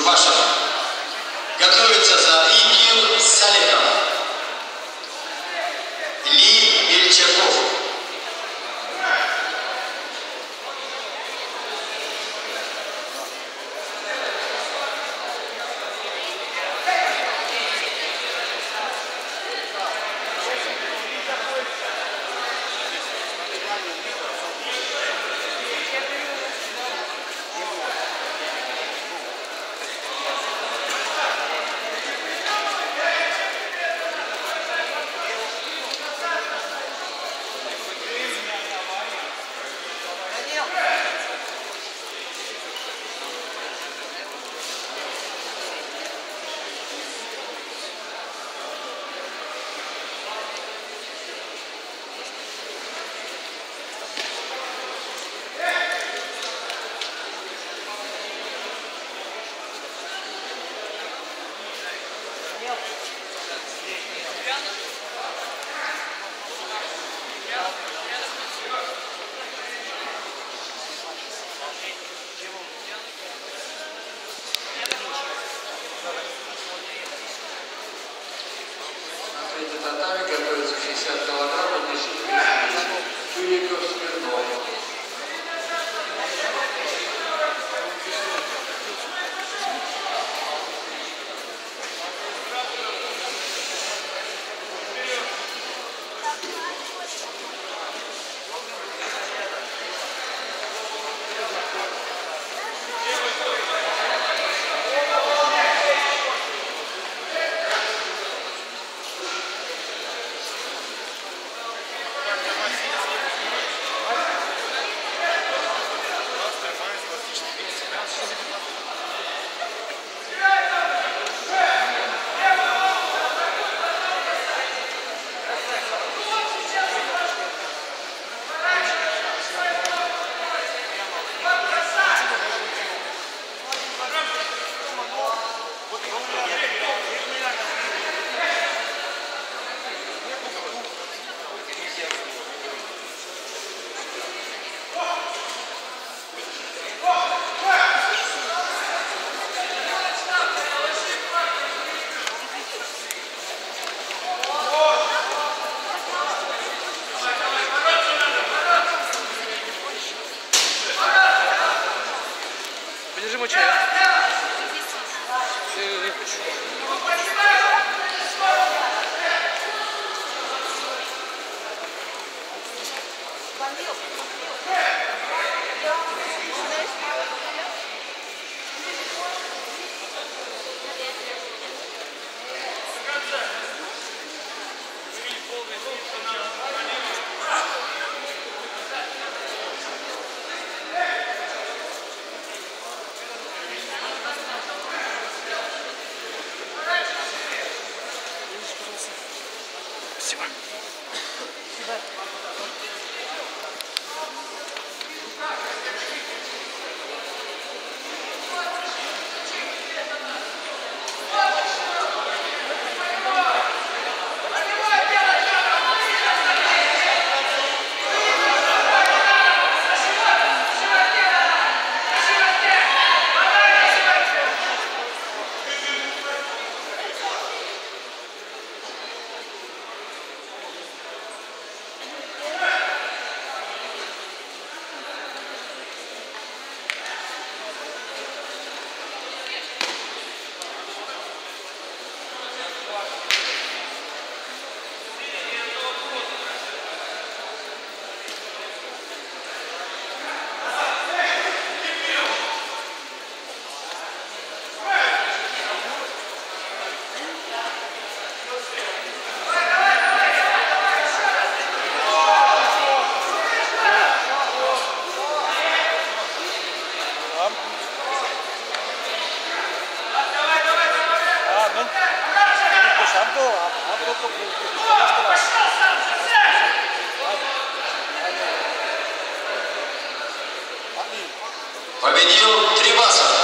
Embaixador. Татами готовится 60 килограмм, несет вес Тюриков Смирнов. Thank you. 그샴